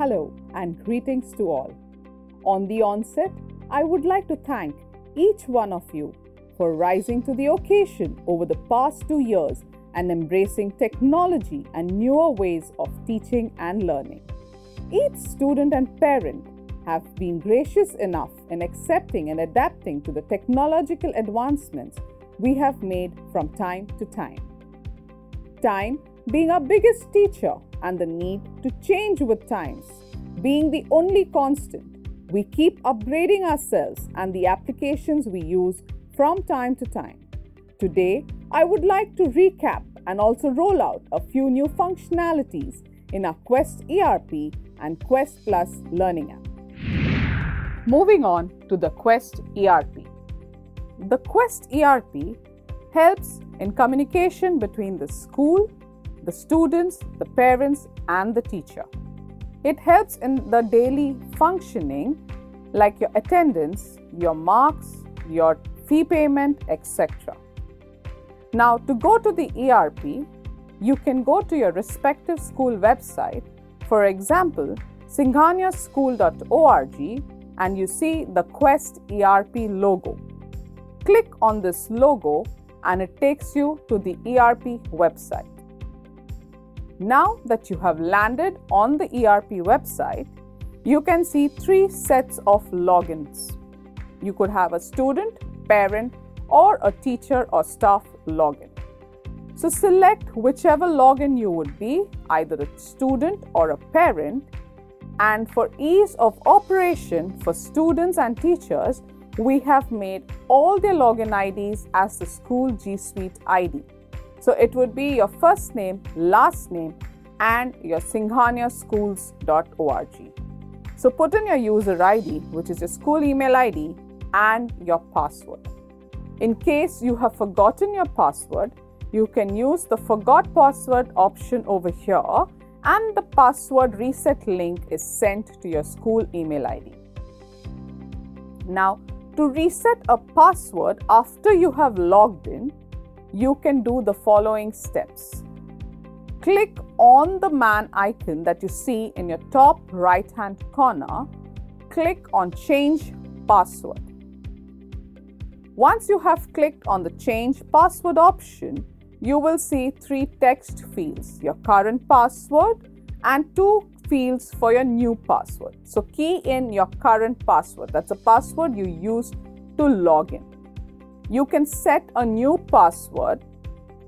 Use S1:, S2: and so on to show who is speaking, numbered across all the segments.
S1: Hello and greetings to all. On the onset, I would like to thank each one of you for rising to the occasion over the past two years and embracing technology and newer ways of teaching and learning. Each student and parent have been gracious enough in accepting and adapting to the technological advancements we have made from time to time. Time being our biggest teacher and the need to change with times being the only constant, we keep upgrading ourselves and the applications we use from time to time. Today, I would like to recap and also roll out a few new functionalities in our Quest ERP and Quest Plus learning app. Moving on to the Quest ERP. The Quest ERP helps in communication between the school, the students, the parents, and the teacher. It helps in the daily functioning like your attendance, your marks, your fee payment, etc. Now, to go to the ERP, you can go to your respective school website, for example, singhaniaschool.org, and you see the Quest ERP logo. Click on this logo and it takes you to the ERP website. Now that you have landed on the ERP website, you can see three sets of logins. You could have a student, parent, or a teacher or staff login. So select whichever login you would be, either a student or a parent. And for ease of operation for students and teachers, we have made all their login IDs as the school G Suite ID. So it would be your first name, last name, and your singhaniaschools.org. So put in your user ID, which is your school email ID, and your password. In case you have forgotten your password, you can use the forgot password option over here and the password reset link is sent to your school email ID. Now, to reset a password after you have logged in, you can do the following steps. Click on the man icon that you see in your top right hand corner. Click on Change Password. Once you have clicked on the Change Password option, you will see three text fields your current password and two fields for your new password. So, key in your current password. That's a password you use to log in. You can set a new password.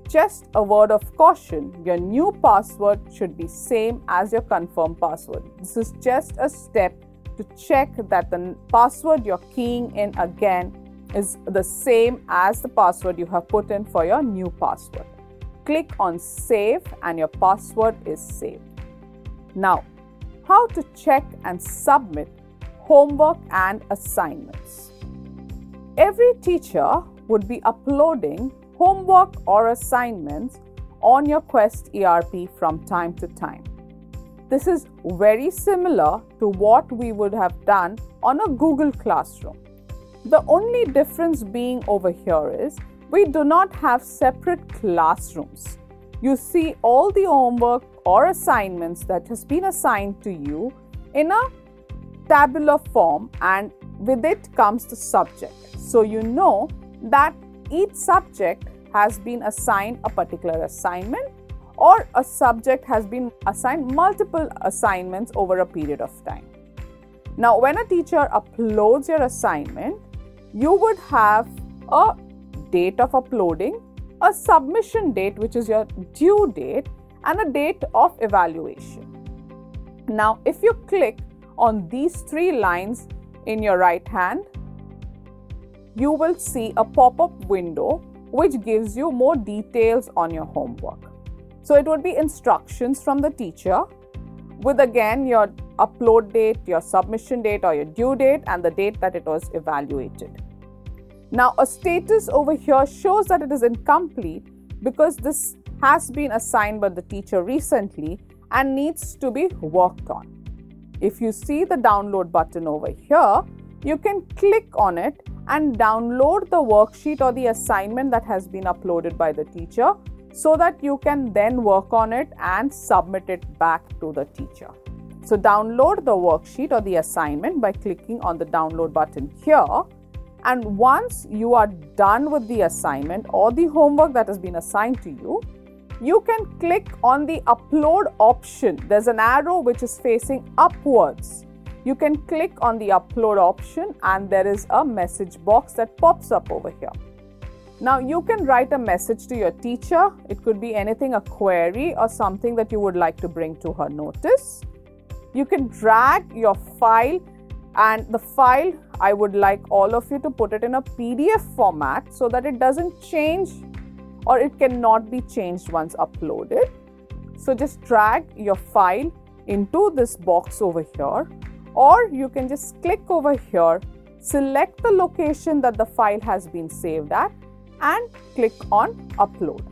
S1: Just a word of caution your new password should be same as your confirmed password. This is just a step to check that the password you're keying in again is the same as the password you have put in for your new password. Click on save and your password is saved. Now, how to check and submit homework and assignments. Every teacher would be uploading homework or assignments on your Quest ERP from time to time. This is very similar to what we would have done on a Google Classroom. The only difference being over here is we do not have separate classrooms. You see all the homework or assignments that has been assigned to you in a tabular form and with it comes the subject. So you know that each subject has been assigned a particular assignment or a subject has been assigned multiple assignments over a period of time. Now, when a teacher uploads your assignment, you would have a date of uploading, a submission date, which is your due date, and a date of evaluation. Now, if you click on these three lines in your right hand, you will see a pop up window which gives you more details on your homework. So, it would be instructions from the teacher with again your upload date, your submission date, or your due date, and the date that it was evaluated. Now, a status over here shows that it is incomplete because this has been assigned by the teacher recently and needs to be worked on. If you see the download button over here, you can click on it and download the worksheet or the assignment that has been uploaded by the teacher so that you can then work on it and submit it back to the teacher. So download the worksheet or the assignment by clicking on the download button here. And once you are done with the assignment or the homework that has been assigned to you, you can click on the upload option. There's an arrow which is facing upwards. You can click on the upload option and there is a message box that pops up over here. Now you can write a message to your teacher. It could be anything, a query or something that you would like to bring to her notice. You can drag your file and the file I would like all of you to put it in a PDF format so that it doesn't change or it cannot be changed once uploaded. So just drag your file into this box over here or you can just click over here, select the location that the file has been saved at and click on upload.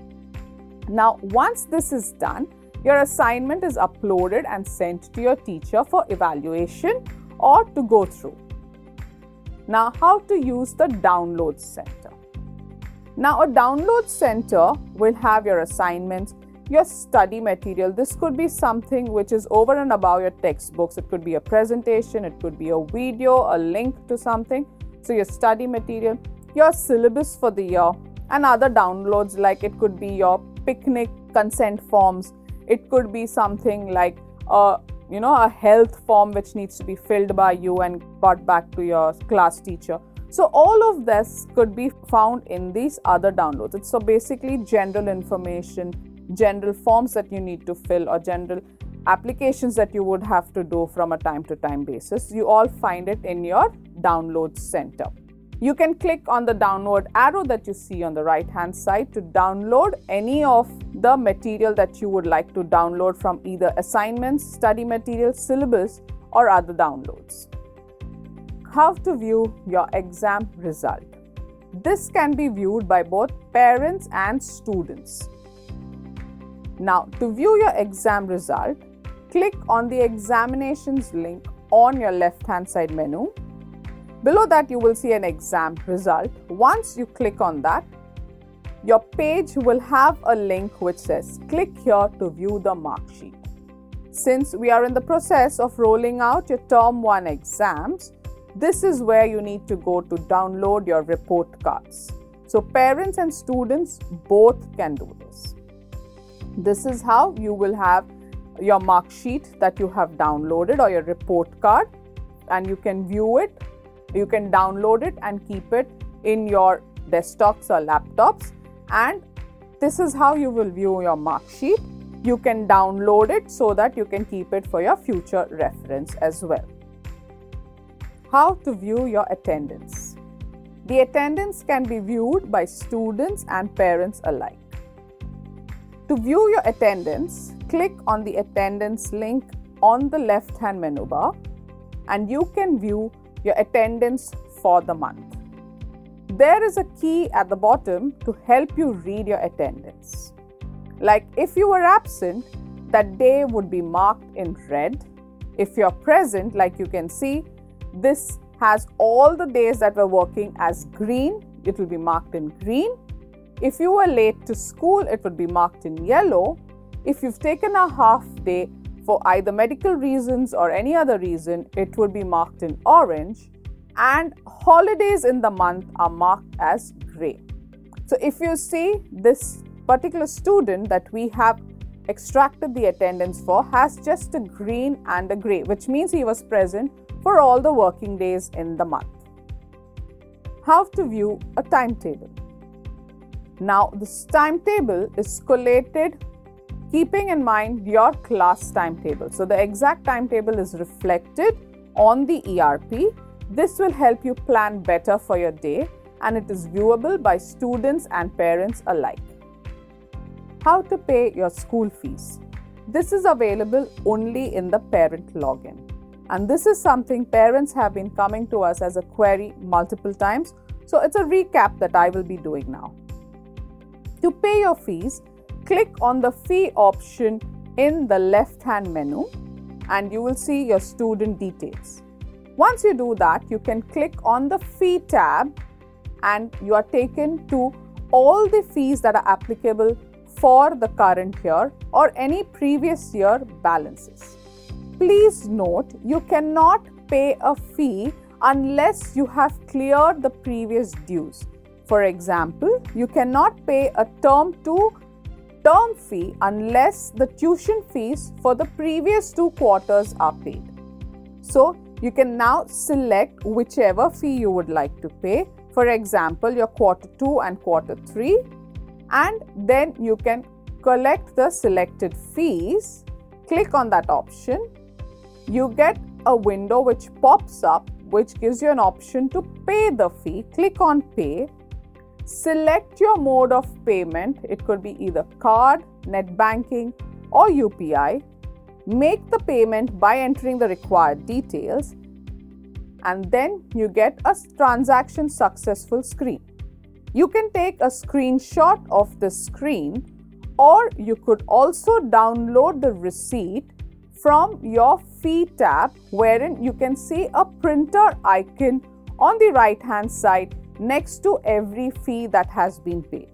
S1: Now once this is done, your assignment is uploaded and sent to your teacher for evaluation or to go through. Now how to use the download center. Now a download center will have your assignments, your study material. This could be something which is over and above your textbooks. It could be a presentation, it could be a video, a link to something. So your study material, your syllabus for the year, and other downloads like it could be your picnic consent forms. It could be something like a you know a health form which needs to be filled by you and brought back to your class teacher so all of this could be found in these other downloads. It's so basically general information, general forms that you need to fill or general applications that you would have to do from a time to time basis. You all find it in your downloads center. You can click on the download arrow that you see on the right hand side to download any of the material that you would like to download from either assignments, study material, syllabus or other downloads how to view your exam result. This can be viewed by both parents and students. Now, to view your exam result, click on the examinations link on your left hand side menu. Below that, you will see an exam result. Once you click on that, your page will have a link which says click here to view the mark sheet. Since we are in the process of rolling out your term 1 exams, this is where you need to go to download your report cards. So, parents and students both can do this. This is how you will have your mark sheet that you have downloaded or your report card, and you can view it, you can download it and keep it in your desktops or laptops. And this is how you will view your mark sheet. You can download it so that you can keep it for your future reference as well. How to view your attendance. The attendance can be viewed by students and parents alike. To view your attendance, click on the attendance link on the left hand menu bar and you can view your attendance for the month. There is a key at the bottom to help you read your attendance. Like if you were absent, that day would be marked in red. If you're present, like you can see, this has all the days that were working as green, it will be marked in green. If you were late to school, it would be marked in yellow. If you've taken a half day for either medical reasons or any other reason, it would be marked in orange. And holidays in the month are marked as gray. So if you see this particular student that we have extracted the attendance for has just a green and a gray, which means he was present for all the working days in the month. How to view a timetable. Now, this timetable is collated keeping in mind your class timetable. So, the exact timetable is reflected on the ERP. This will help you plan better for your day and it is viewable by students and parents alike. How to pay your school fees. This is available only in the parent login. And this is something parents have been coming to us as a query multiple times. So it's a recap that I will be doing now. To pay your fees, click on the fee option in the left hand menu and you will see your student details. Once you do that, you can click on the fee tab and you are taken to all the fees that are applicable for the current year or any previous year balances. Please note you cannot pay a fee unless you have cleared the previous dues. For example, you cannot pay a term 2 term fee unless the tuition fees for the previous two quarters are paid. So, you can now select whichever fee you would like to pay. For example, your quarter 2 and quarter 3 and then you can collect the selected fees. Click on that option. You get a window which pops up which gives you an option to pay the fee. Click on pay. Select your mode of payment. It could be either card, net banking, or UPI. Make the payment by entering the required details, and then you get a transaction successful screen. You can take a screenshot of the screen, or you could also download the receipt from your fee tab wherein you can see a printer icon on the right hand side next to every fee that has been paid.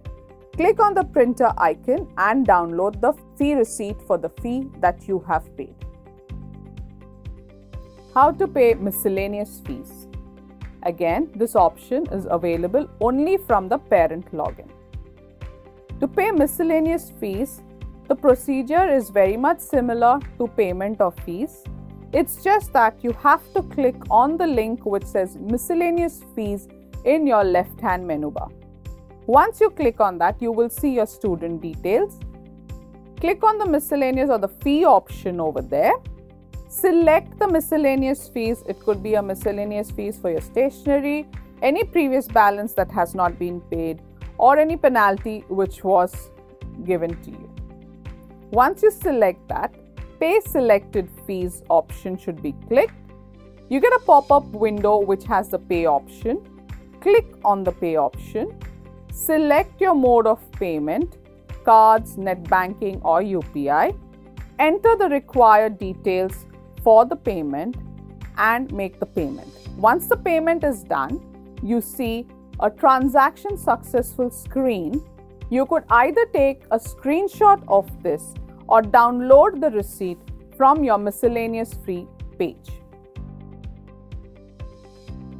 S1: Click on the printer icon and download the fee receipt for the fee that you have paid. How to pay miscellaneous fees. Again, this option is available only from the parent login. To pay miscellaneous fees, the procedure is very much similar to payment of fees. It's just that you have to click on the link which says miscellaneous fees in your left hand menu bar. Once you click on that, you will see your student details. Click on the miscellaneous or the fee option over there. Select the miscellaneous fees. It could be a miscellaneous fees for your stationery, any previous balance that has not been paid, or any penalty which was given to you. Once you select that, Pay Selected Fees option should be clicked. You get a pop-up window which has the Pay option. Click on the Pay option. Select your mode of payment, cards, net banking or UPI. Enter the required details for the payment and make the payment. Once the payment is done, you see a transaction successful screen you could either take a screenshot of this or download the receipt from your miscellaneous free page.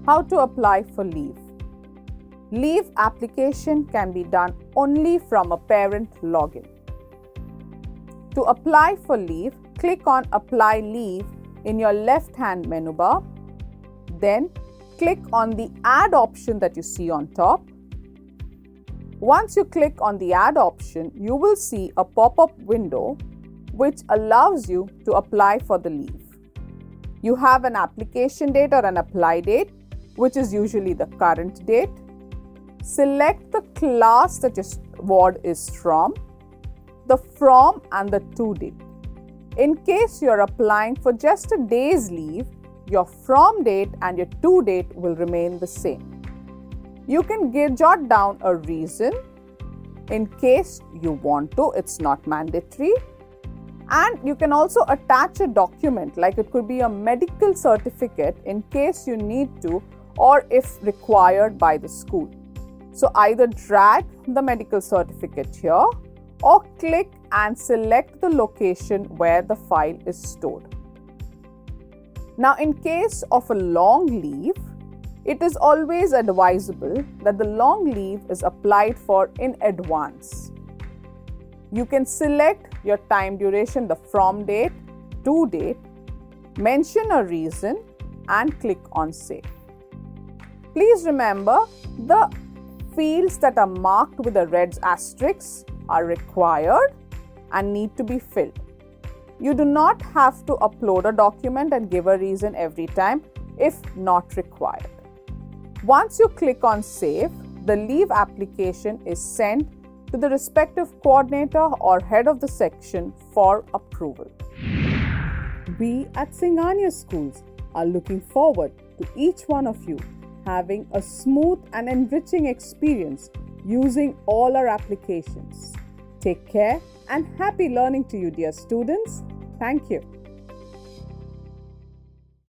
S1: How to apply for leave. Leave application can be done only from a parent login. To apply for leave, click on Apply Leave in your left hand menu bar. Then click on the Add option that you see on top once you click on the Add option, you will see a pop-up window which allows you to apply for the leave. You have an application date or an apply date, which is usually the current date. Select the class that your ward is from, the from and the to date. In case you're applying for just a day's leave, your from date and your to date will remain the same. You can give, jot down a reason in case you want to, it's not mandatory. And you can also attach a document like it could be a medical certificate in case you need to or if required by the school. So either drag the medical certificate here or click and select the location where the file is stored. Now in case of a long leave, it is always advisable that the long leave is applied for in advance. You can select your time duration, the from date, to date, mention a reason and click on save. Please remember the fields that are marked with the red asterisks are required and need to be filled. You do not have to upload a document and give a reason every time if not required. Once you click on Save, the leave application is sent to the respective coordinator or head of the section for approval. We at Singhania Schools are looking forward to each one of you having a smooth and enriching experience using all our applications. Take care and happy learning to you, dear students. Thank you.